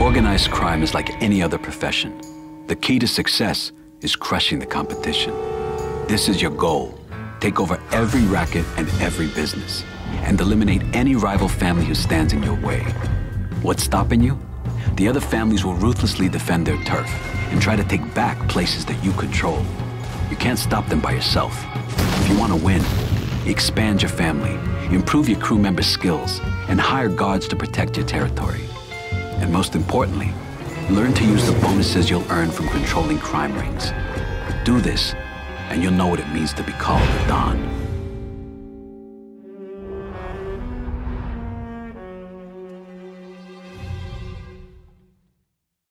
Organized crime is like any other profession. The key to success is crushing the competition. This is your goal. Take over every racket and every business, and eliminate any rival family who stands in your way. What's stopping you? The other families will ruthlessly defend their turf and try to take back places that you control. You can't stop them by yourself. If you want to win, expand your family, improve your crew members' skills, and hire guards to protect your territory. And most importantly, learn to use the bonuses you'll earn from controlling crime rings. Do this, and you'll know what it means to be called a Don.